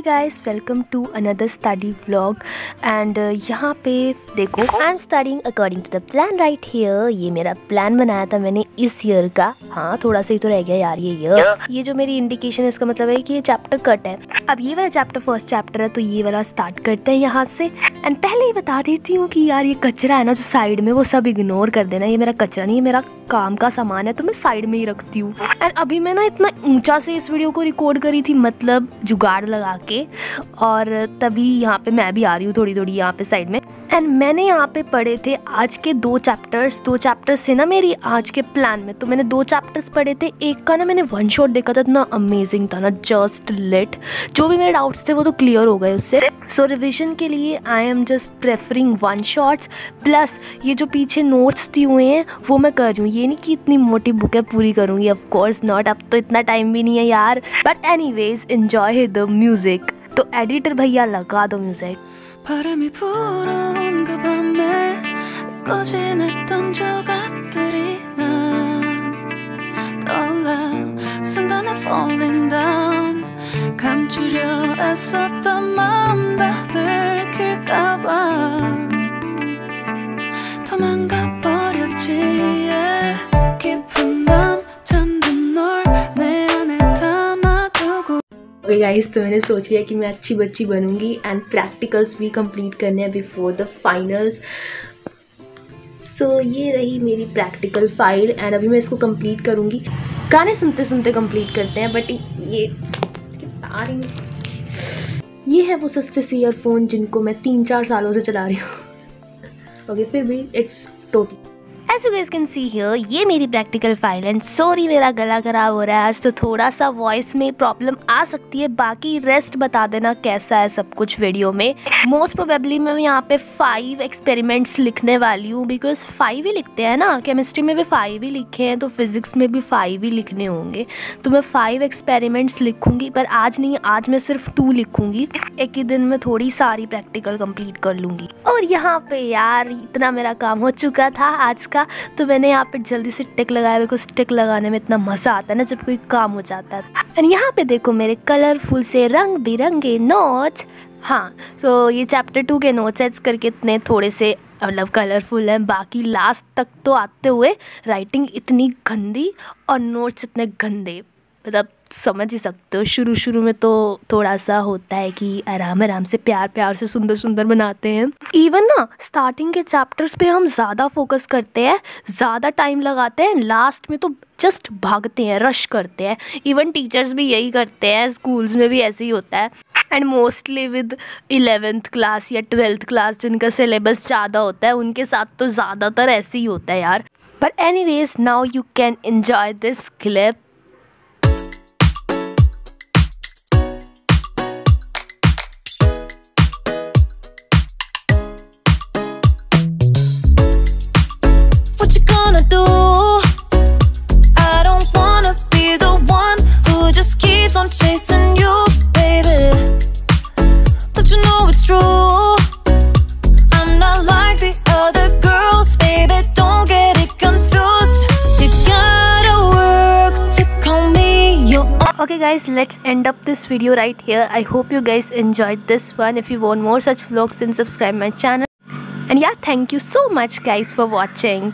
Guys welcome to another study vlog and यहाँ पे देखो I am studying according to the plan right here ये मेरा plan बनाया था मैंने इस ईयर का। हाँ थोड़ा सा ही तो रह गया यार ये ईयर ये जो मेरी इंडिकेशन है इसका मतलब है कि ये चैप्टर कट है। अब ये वाला चैप्टर फ़र्स्ट चैप्टर है तो ये वाला स्टार्ट करते हैं यहाँ से। एंड पहले ही बता देती हूँ कि यार ये कचरा है ना जो साइड में वो सब इग्नोर कर देना। ये मेरा कचरा नहीं है मेरा काम का सामान है तो मैं साइड में ही रखती हूँ। एंड अभी मैं ना इतना ऊँचा से इस वीडियो को रिकॉर्ड करी थी मतलब जुगाड़ लगा के। और तभी यहाँ पे मैं भी आ रही हूँ थोड़ी थोड़ी यहाँ पे साइड में। एंड मैंने यहाँ पे पढ़े थे आज के दो चैप्टर्स दो चैप्टर्स थे ना मेरी आज के प्लान में। तो मैंने दो चैप्टर्स पढ़े थे, एक का ना मैंने वन शॉट देखा था, इतना अमेजिंग था ना जस्ट लेट जो भी मेरे डाउट्स थे वो तो क्लियर हो गए उससे। सो रिविजन के लिए I am just preferring one shots plus ये जो पीछे नोट्स दिए हुए हैं, वो मैं कर रही हूँ। ये नहीं कि इतनी मोटी बुक है, पूरी करूँगी ऑफकोर्स नॉट अब तो इतना टाइम भी नहीं है यार। But any ways enjoy the music तो एडिटर भैया लगा दो म्यूज़िक 바람이 불어온 그 밤에 꺼진 했던 조각들이 난 떠올라 순간에 falling down 감추려 애썼던 마음 다 들킬까봐 도망가 버렸지 गाइस तो मैंने सोच लिया कि मैं अच्छी बच्ची बनूँगी एंड प्रैक्टिकल्स भी कंप्लीट करने हैं बिफोर द फाइनल्स सो ये रही मेरी प्रैक्टिकल फ़ाइल एंड अभी मैं इसको कंप्लीट करूँगी। गाने सुनते सुनते कंप्लीट करते हैं बट ये तार ये है वो सस्ते से ईयरफोन जिनको मैं तीन चार सालों से चला रही हूँ। ओके okay, फिर भी it's total as you guys can see here ये मेरी प्रैक्टिकल फ़ाइल एंड सॉरी मेरा गला खराब हो रहा है। आज तो थोड़ा सा वॉइस में प्रॉब्लम आ सकती है। बाकी रेस्ट बता देना कैसा है सब कुछ वीडियो में। मोस्ट प्रोबेबली मैं यहाँ पे फाइव एक्सपेरिमेंट्स लिखने वाली हूँ। बिकॉज़ फाइव ही लिखते हैं ना। केमिस्ट्री में भी फाइव ही लिखे हैं तो फिजिक्स में भी फाइव ही लिखने होंगे। तो मैं फाइव एक्सपेरिमेंट्स लिखूँगी, पर आज नहीं, आज मैं सिर्फ़ टू लिखूँगी। एक ही दिन में थोड़ी सारी प्रैक्टिकल कंप्लीट कर लूँगी। और यहाँ पे यार, इतना मेरा काम हो चुका था आज का। तो मैंने यहाँ पे जल्दी से टिक लगाया मेरे को टिक लगाने में इतना मज़ा आता है ना जब कोई काम हो जाता है। एंड यहाँ पे देखो मेरे कलरफुल से रंग बिरंगे नोट्स हाँ तो ये चैप्टर टू के नोट्स एड्स करके इतने थोड़े से मतलब कलरफुल हैं। बाकी लास्ट तक तो आते हुए राइटिंग इतनी गंदी और नोट्स इतने गंदे। मतलब समझ ही सकते हो शुरू शुरू में तो थोड़ा सा होता है कि आराम आराम से प्यार प्यार से सुंदर सुंदर बनाते हैं। इवन ना स्टार्टिंग के चैप्टर्स पे हम ज़्यादा फोकस करते हैं, ज़्यादा टाइम लगाते हैं लास्ट में तो जस्ट भागते हैं रश करते हैं। इवन टीचर्स भी यही करते हैं स्कूल्स में भी ऐसे ही होता है। And mostly with eleventh class या ट्वेल्थ क्लास जिनका सिलेबस ज़्यादा होता है, उनके साथ तो ज़्यादातर ऐसे ही होता है यार। But any ways now you कैन enjoy this clip okay guys let's end up this video right here. I hope you guys enjoyed this one. If you want more such vlogs then subscribe my channel. And yeah thank you so much guys for watching